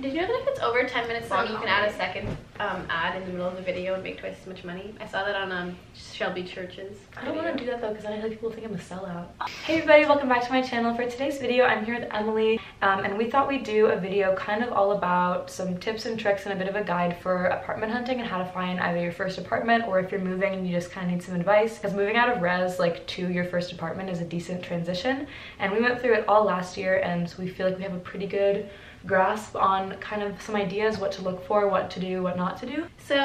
Did you know that if it's over 10 minutes long, you can add a second um, ad in the middle of the video and make twice as much money? I saw that on um, Shelby Church's I don't want to do that though because then I feel like people think I'm a sellout. Hey everybody, welcome back to my channel. For today's video, I'm here with Emily um, and we thought we'd do a video kind of all about some tips and tricks and a bit of a guide for apartment hunting and how to find either your first apartment or if you're moving and you just kind of need some advice. Because moving out of res like to your first apartment is a decent transition and we went through it all last year and so we feel like we have a pretty good grasp on kind of some ideas what to look for what to do what not to do. So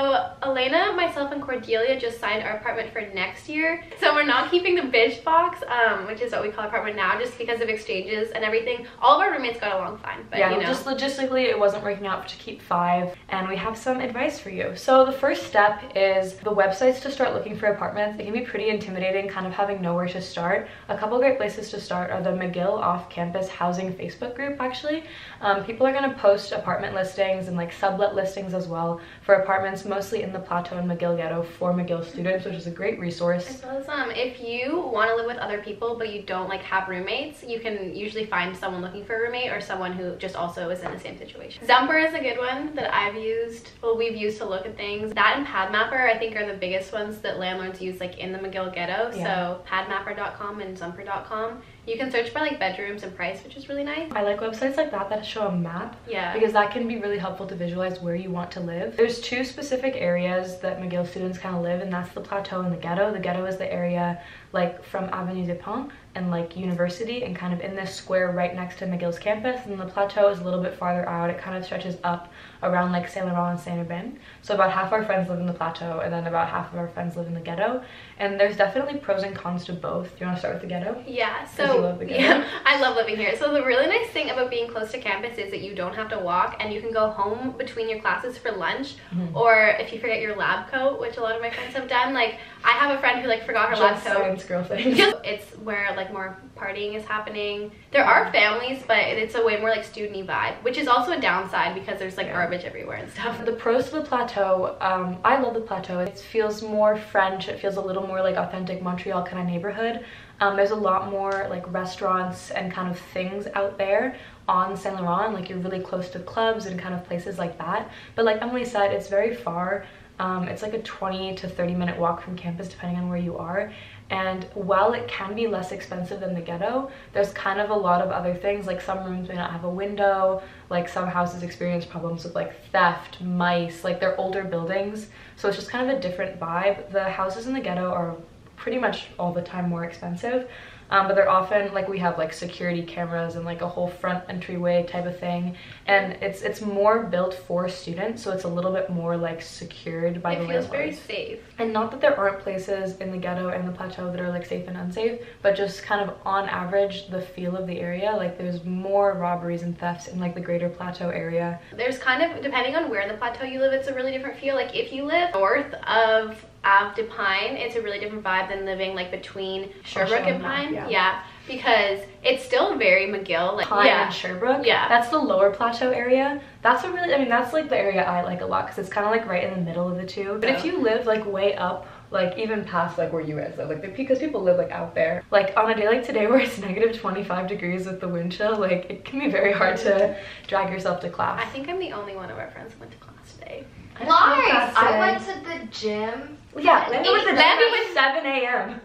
alena myself and cordelia just signed our apartment for next year. So we're not keeping the bitch box um, which is what we call apartment now just because of exchanges and everything. All of our roommates got along fine but yeah you know. just logistically it wasn't working out to keep five and we have some advice for you. So the first step is the websites to start looking for apartments. It can be pretty intimidating kind of having nowhere to start. A couple great places to start are the mcgill off-campus housing facebook group actually. Um, people are going to post apartment listings and like sublet listings as well for apartments mostly in the Plateau and McGill ghetto for McGill students, which is a great resource. As well as um, if you want to live with other people but you don't like have roommates, you can usually find someone looking for a roommate or someone who just also is in the same situation. Zumper is a good one that I've used, well we've used to look at things. That and Padmapper I think are the biggest ones that landlords use like in the McGill ghetto. Yeah. So padmapper.com and zumper.com you can search by like bedrooms and price, which is really nice. I like websites like that that show a map. Yeah. Because that can be really helpful to visualize where you want to live. There's two specific areas that McGill students kind of live and that's the plateau and the ghetto. The ghetto is the area like from Avenue des Pins and like University and kind of in this square right next to McGill's campus. And the plateau is a little bit farther out. It kind of stretches up around like Saint Laurent and Saint Urbain. So about half our friends live in the plateau and then about half of our friends live in the ghetto. And there's definitely pros and cons to both. Do you want to start with the ghetto? Yeah, so yeah, I love living here. So the really nice thing about being close to campus is that you don't have to walk and you can go home between your classes for lunch. Mm -hmm. Or if you forget your lab coat, which a lot of my friends have done, like I have a friend who like forgot her Just lab coat. girl thing. it's where like more partying is happening. There are families, but it's a way more like student vibe, which is also a downside because there's like yeah. garbage everywhere and stuff. The pros of the plateau, um, I love the plateau. It feels more French. It feels a little more like authentic Montreal kind of neighborhood. Um, there's a lot more like restaurants and kind of things out there on Saint Laurent. Like you're really close to clubs and kind of places like that. But like Emily said, it's very far. Um, it's like a 20 to 30 minute walk from campus depending on where you are. And while it can be less expensive than the ghetto, there's kind of a lot of other things. Like some rooms may not have a window, like some houses experience problems with like theft, mice, like they're older buildings. So it's just kind of a different vibe. The houses in the ghetto are pretty much all the time more expensive um, but they're often like we have like security cameras and like a whole front entryway type of thing. And it's it's more built for students so it's a little bit more like secured by it the feels very safe. And not that there aren't places in the ghetto and the plateau that are like safe and unsafe but just kind of on average the feel of the area like there's more robberies and thefts in like the greater plateau area. There's kind of depending on where in the plateau you live it's a really different feel. Like if you live north of De Pine, it's a really different vibe than living like between Sherbrooke and Pine. Yeah. yeah. because it's still very McGill. Like, Pine yeah. and Sherbrooke. Yeah. That's the lower plateau area. That's a really, I mean, that's like the area I like a lot because it's kind of like right in the middle of the two. But if you live like way up like even past like where you guys live like because people live like out there like on a day like today where it's negative 25 degrees with the wind chill like it can be very hard to drag yourself to class i think i'm the only one of our friends who went to class today Lies! I went to the gym. Yeah, Landon was at 7 a.m.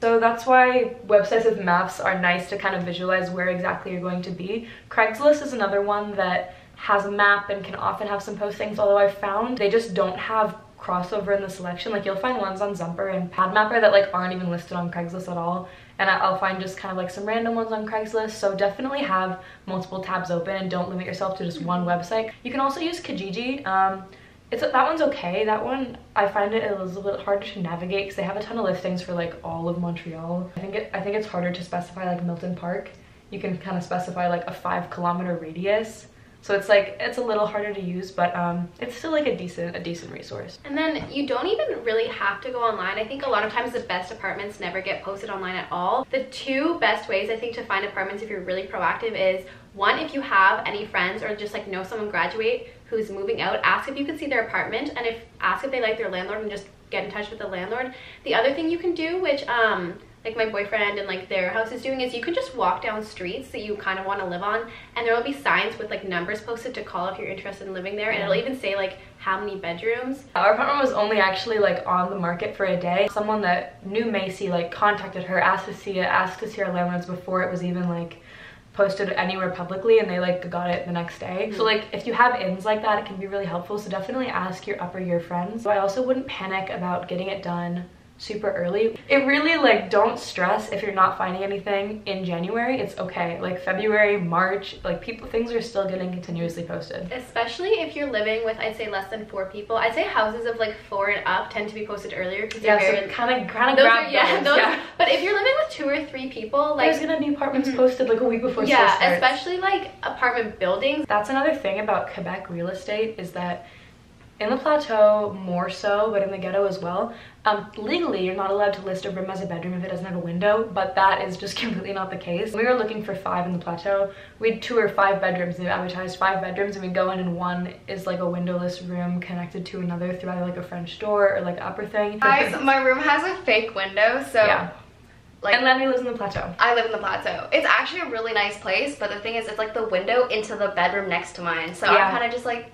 So that's why websites with maps are nice to kind of visualize where exactly you're going to be. Craigslist is another one that has a map and can often have some postings, although I've found they just don't have crossover in the selection. Like you'll find ones on Zumper and Padmapper that like aren't even listed on Craigslist at all. And I'll find just kind of like some random ones on Craigslist. So definitely have multiple tabs open and don't limit yourself to just one website. You can also use Kijiji. Um, it's that one's okay that one i find it a little bit harder to navigate because they have a ton of listings for like all of montreal i think it i think it's harder to specify like milton park you can kind of specify like a five kilometer radius so it's like it's a little harder to use but um it's still like a decent a decent resource. And then you don't even really have to go online. I think a lot of times the best apartments never get posted online at all. The two best ways i think to find apartments if you're really proactive is one if you have any friends or just like know someone graduate who's moving out, ask if you can see their apartment and if ask if they like their landlord and just get in touch with the landlord. The other thing you can do, which um, like my boyfriend and like their house is doing is you can just walk down streets that you kind of want to live on and there will be signs with like numbers posted to call if you're interested in living there and it'll mm-hmm. even say like how many bedrooms. Our apartment was only actually like on the market for a day. Someone that knew Macy like contacted her, asked to see it, asked to see our landlords before it was even like posted anywhere publicly and they like got it the next day. So like if you have ins like that, it can be really helpful. So definitely ask your upper year friends. So I also wouldn't panic about getting it done super early. It really like don't stress if you're not finding anything in January. It's okay. Like February, March, like people things are still getting continuously posted. Especially if you're living with I'd say less than four people. I'd say houses of like four and up tend to be posted earlier because yeah, very so kind of kind of grab are, yeah, those, those, yeah. But if you're living with two or three people, like there's gonna be apartments mm -hmm. posted like a week before Yeah, especially like apartment buildings. That's another thing about Quebec real estate is that in the plateau more so but in the ghetto as well um, legally you're not allowed to list a room as a bedroom if it doesn't have a window but that is just completely not the case we were looking for five in the plateau We had two or five bedrooms they advertised five bedrooms and we go in and one is like a windowless room connected to another through either like a french door or like upper thing guys my room has a fake window so yeah like, and Lenny lives in the plateau. I live in the plateau. It's actually a really nice place, but the thing is, it's like the window into the bedroom next to mine. So yeah. I'm kind of just like,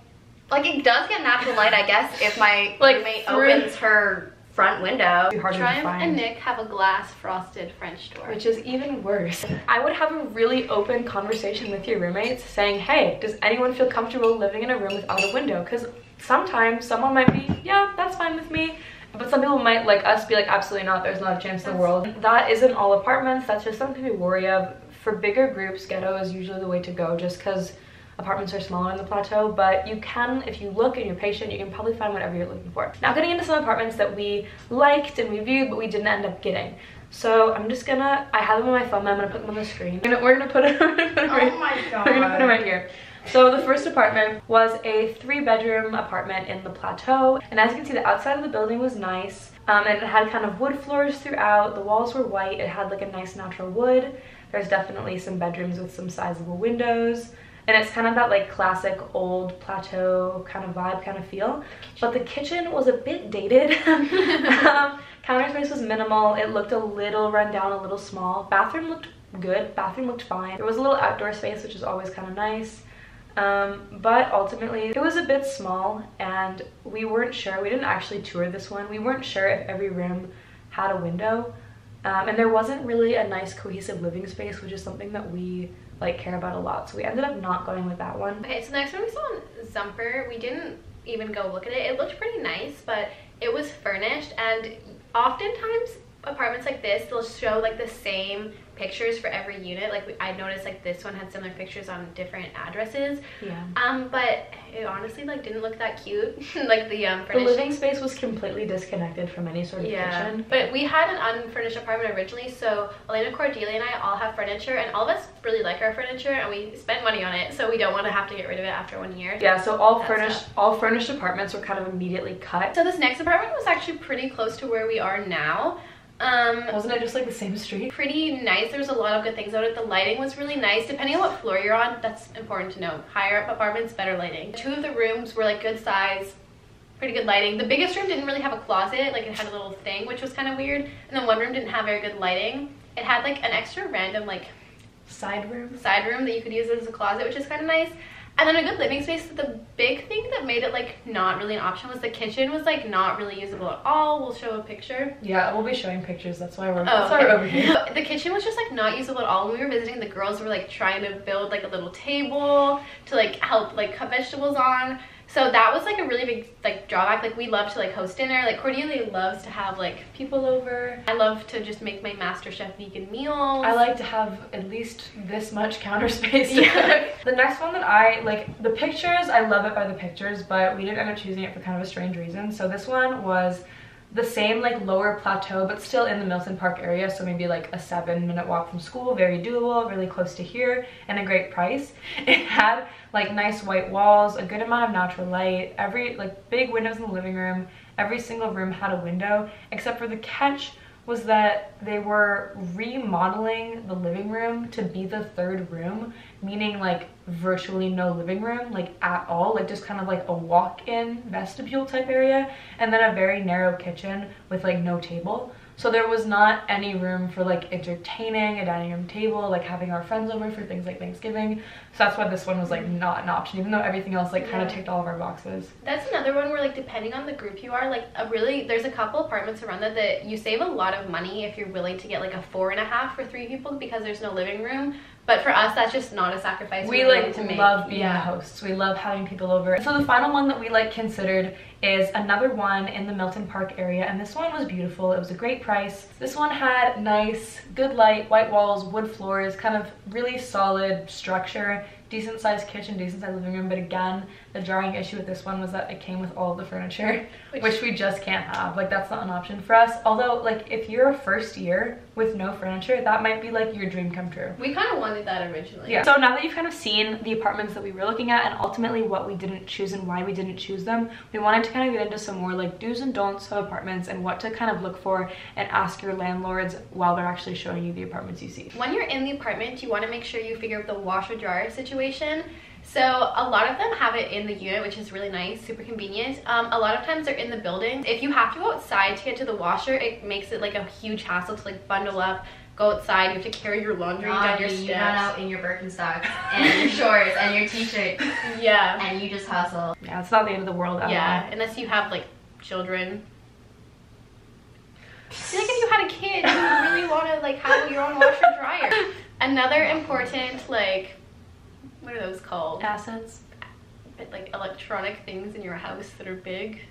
like it does get natural light, I guess, if my like roommate through... opens her front window. Triumph and Nick have a glass frosted French door. Which is even worse. I would have a really open conversation with your roommates saying, hey, does anyone feel comfortable living in a room without a window? Because sometimes someone might be, yeah, that's fine with me. But some people might like us be like, absolutely not, there's not a chance in the world. That isn't all apartments, that's just something to be wary of. For bigger groups, ghetto is usually the way to go just because apartments are smaller in the plateau but you can if you look and you're patient you can probably find whatever you're looking for. Now getting into some apartments that we liked and we viewed but we didn't end up getting. So i'm just gonna i have them on my phone i'm gonna put them on the screen. We're gonna, we're gonna put it oh my god we're gonna put them right here. So the first apartment was a three bedroom apartment in the plateau and as you can see the outside of the building was nice um, and it had kind of wood floors throughout. The walls were white it had like a nice natural wood. There's definitely some bedrooms with some sizable windows and it's kind of that like classic old plateau kind of vibe kind of feel. But the kitchen was a bit dated. Um, counter space was minimal. It looked a little run down a little small. Bathroom looked good. Bathroom looked fine. There was a little outdoor space which is always kind of nice. Um, but ultimately it was a bit small and we weren't sure. We didn't actually tour this one. We weren't sure if every room had a window. Um, and there wasn't really a nice cohesive living space which is something that we like care about a lot. So we ended up not going with that one. Okay, so next one we saw on Zumper, we didn't even go look at it. It looked pretty nice, but it was furnished and oftentimes apartments like this, they'll show like the same pictures for every unit. Like I noticed like this one had similar pictures on different addresses. Yeah. Um, but it honestly like didn't look that cute. like the um The living space was completely disconnected from any sort of yeah. kitchen. But we had an unfurnished apartment originally, so Alena Cordelia and I all have furniture and all of us really like our furniture and we spend money on it, so we don't want to have to get rid of it after one year. Yeah, so all furnished stuff. all furnished apartments were kind of immediately cut. So this next apartment was actually pretty close to where we are now. Um, Wasn't it just like the same street? Pretty nice. There's a lot of good things about it. The lighting was really nice. Depending on what floor you're on, that's important to know. Higher up apartments, better lighting. Two of the rooms were like good size, pretty good lighting. The biggest room didn't really have a closet. Like it had a little thing, which was kind of weird. And then one room didn't have very good lighting. It had like an extra random like side room side room that you could use as a closet, which is kind of nice and then a good living space the big thing that made it like not really an option was the kitchen was like not really usable at all. We'll show a picture. Yeah we'll be showing pictures. That's why we're, oh, that's okay. why we're over here. The kitchen was just like not usable at all. When we were visiting the girls were like trying to build like a little table to like help like cut vegetables on so that was like a really big like drawback. Like we love to like host dinner. Like cordelia loves to have like people over. I love to just make my master chef vegan meals. I like to have at least this much counter space. Yeah. the next one that i like the pictures i love it by the pictures but we didn't end up choosing it for kind of a strange reason. So this one was the same like lower plateau but still in the Milton Park area so maybe like a seven minute walk from school very doable really close to here and a great price. It had like nice white walls a good amount of natural light every like big windows in the living room every single room had a window except for the catch was that they were remodeling the living room to be the third room, meaning like virtually no living room, like at all, like just kind of like a walk-in vestibule type area, and then a very narrow kitchen with like no table. So there was not any room for like entertaining, a dining room table, like having our friends over for things like Thanksgiving. So that's why this one was like not an option, even though everything else like yeah. kind of ticked all of our boxes. That's another one where like depending on the group you are, like a really there's a couple apartments around that that you save a lot of money if you're willing to get like a four and a half for three people because there's no living room. But for us, that's just not a sacrifice. We like to love being yeah. hosts. We love having people over. So the final one that we like considered is another one in the Milton Park area, and this one was beautiful. It was a great price. This one had nice, good light, white walls, wood floors, kind of really solid structure decent sized kitchen, decent sized living room, but again, the jarring issue with this one was that it came with all the furniture, which, which, we just can't have. Like that's not an option for us. Although like if you're a first year with no furniture, that might be like your dream come true. We kind of wanted that originally. Yeah. So now that you've kind of seen the apartments that we were looking at and ultimately what we didn't choose and why we didn't choose them, we wanted to kind of get into some more like do's and don'ts of apartments and what to kind of look for and ask your landlords while they're actually showing you the apartments you see. When you're in the apartment, you want to make sure you figure out the washer dryer situation so a lot of them have it in the unit, which is really nice, super convenient. Um, a lot of times they're in the building. If you have to go outside to get to the washer, it makes it like a huge hassle to like bundle up, go outside. You have to carry your laundry down your steps. You run out in your Birkenstocks and your shorts and your t-shirt. Yeah. And you just hustle. Yeah, it's not the end of the world Yeah, all. unless you have like children. like if you had a kid, you would really want to like have your own washer dryer. Another important like what are those called? Assets. But like electronic things in your house that are big.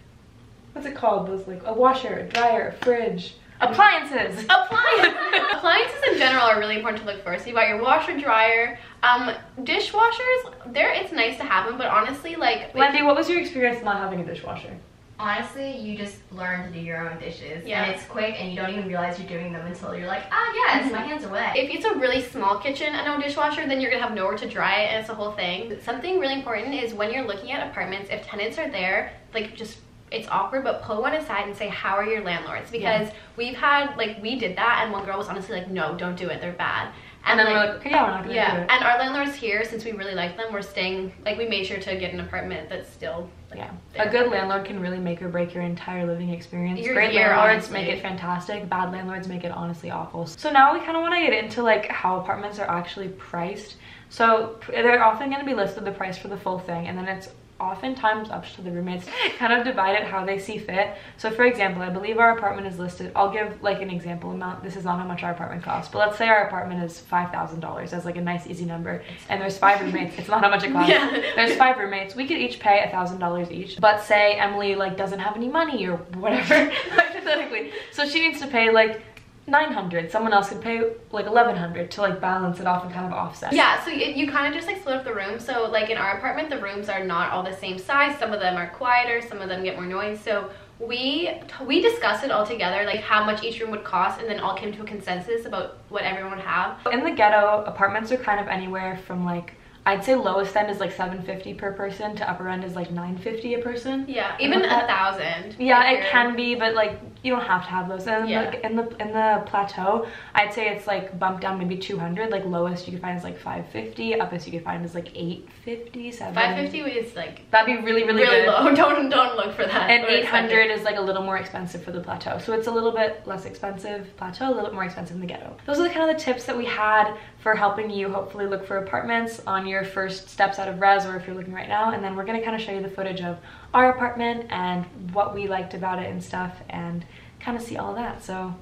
What's it called? Those like a washer, a dryer, a fridge. Appliances! Appliances! Appliances in general are really important to look for. So you got your washer, dryer, um, dishwashers, there it's nice to have them, but honestly, like... Wendy, what was your experience not having a dishwasher? Honestly, you just learn to do your own dishes. Yeah. And it's quick and you don't even realize you're doing them until you're like, ah, yes, my hands are wet. If it's a really small kitchen and no dishwasher, then you're gonna have nowhere to dry it and it's a whole thing. Something really important is when you're looking at apartments, if tenants are there, like just it's awkward, but pull one aside and say, how are your landlords? Because yeah. we've had, like, we did that, and one girl was honestly like, no, don't do it, they're bad. And, and then like, we're like, okay, yeah, we're not gonna yeah. do it. And our landlords here, since we really like them, we're staying, like, we made sure to get an apartment that's still, like, yeah. A good landlord can really make or break your entire living experience. Your Great year, landlords honestly. make it fantastic. Bad landlords make it honestly awful. So now we kind of want to get into, like, how apartments are actually priced. So they're often going to be listed the price for the full thing, and then it's oftentimes up to the roommates kind of divide it how they see fit. So for example, I believe our apartment is listed, I'll give like an example amount. This is not how much our apartment costs, but let's say our apartment is $5,000 as like a nice easy number and there's five roommates. It's not how much it costs. Yeah. There's five roommates. We could each pay $1,000 each, but say Emily like doesn't have any money or whatever, hypothetically. So she needs to pay like 900 someone else could pay like 1100 to like balance it off and kind of offset. Yeah so you, you kind of just like split up the room. So like in our apartment the rooms are not all the same size. Some of them are quieter some of them get more noise. So we we discussed it all together like how much each room would cost and then all came to a consensus about what everyone would have. In the ghetto apartments are kind of anywhere from like I'd say lowest end is like 750 per person to upper end is like 950 a person. Yeah, even a thousand. Yeah, it can be, but like you don't have to have those. And yeah. in the in the plateau, I'd say it's like bumped down maybe 200. Like lowest you could find is like 550. Uppest you could find is like 850, 550 is like that'd be really really, really good. low. Don't don't look for that. And 800 is like a little more expensive for the plateau. So it's a little bit less expensive plateau, a little bit more expensive in the ghetto. Those are the kind of the tips that we had for helping you hopefully look for apartments on your first steps out of res or if you're looking right now. And then we're gonna kind of show you the footage of our apartment and what we liked about it and stuff and kind of see all that. So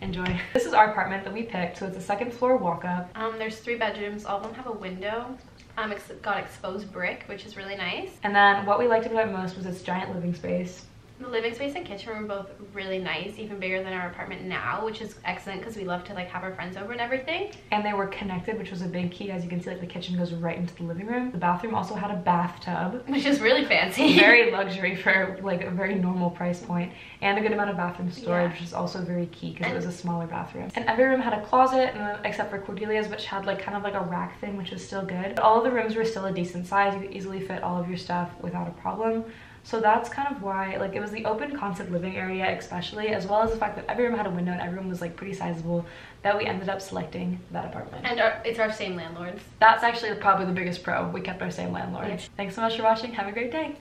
enjoy. This is our apartment that we picked. So it's a second floor walk up. Um, there's three bedrooms. All of them have a window. Um, it's got exposed brick, which is really nice. And then what we liked about it most was its giant living space. The living space and kitchen room are both really nice, even bigger than our apartment now, which is excellent because we love to like have our friends over and everything. And they were connected, which was a big key. As you can see, like the kitchen goes right into the living room. The bathroom also had a bathtub. Which is really fancy. very luxury for like a very normal price point. And a good amount of bathroom storage, yeah. which is also very key because it was a smaller bathroom. And every room had a closet, and, except for Cordelia's, which had like kind of like a rack thing, which was still good. But all of the rooms were still a decent size. You could easily fit all of your stuff without a problem. So that's kind of why, like it was the open concept living area especially, as well as the fact that every room had a window and every room was like pretty sizable, that we ended up selecting that apartment. And our, it's our same landlords. That's actually probably the biggest pro. We kept our same landlords. Yes. Thanks so much for watching. Have a great day.